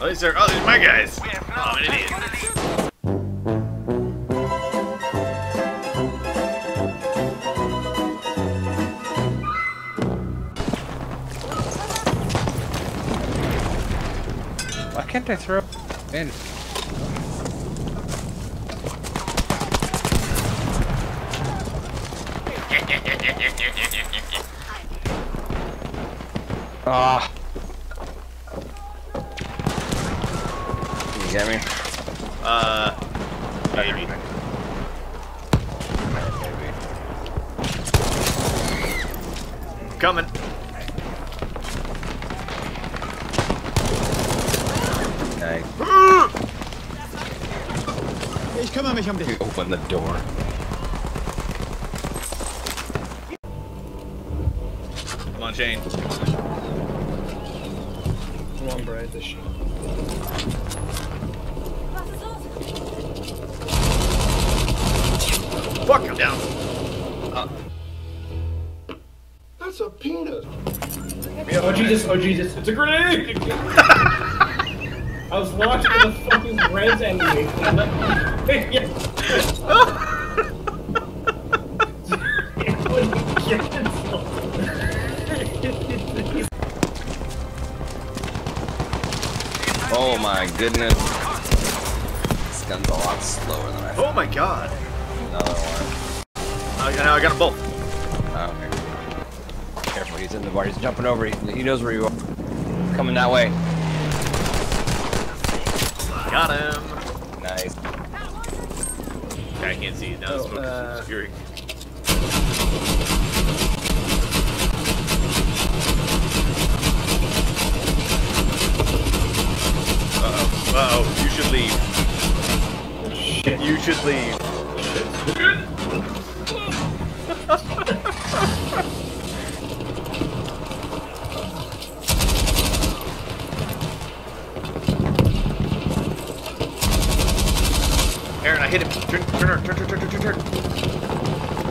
Oh, these are, oh, these are my guys. Oh, I'm an idiot. Why can't I throw in? Ah. Can you get me? Uh, maybe. Coming. Nice. Ich kümmere mich um dich. Open the door. Come on, Shane. Come on, Brad. This shit. Fuck, I'm down. Uh. That's a peanut. Oh Jesus! Oh Jesus! It's a grenade! I was watching the fucking res animation. Oh my goodness. This gun's a lot slower than I thought. Oh my god. Another one. I, now I got them both. Oh, okay. Careful, he's in the bar. He's jumping over. He, he knows where you are. Coming that way. Got him. Nice. Okay, I can't see. Now the Oh, smoke uh, is obscuring. Uh-oh. Uh-oh. You should leave. Shit. You should leave. Aaron, I hit him. Turn, turn, turn, turn, turn, turn, turn, turn.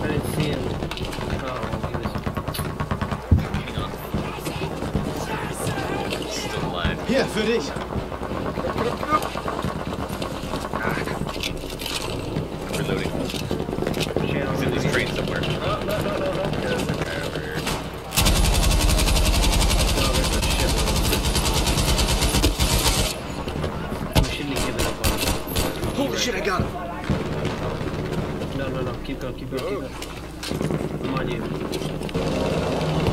I didn't see him. Oh, he was. Hang on. Still alive. Hier, für dich. He's in this train somewhere. Holy shit, I got him. No, no, no. Keep going, keep going, keep going. I'm on you.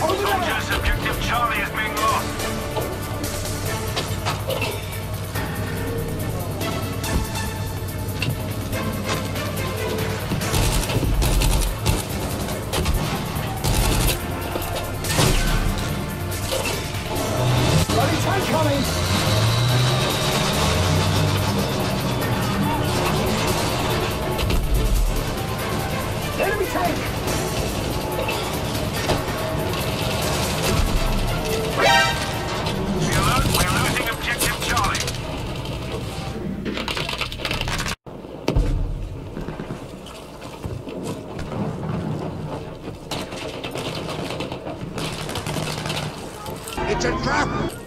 同志们，同志们。It's a trap.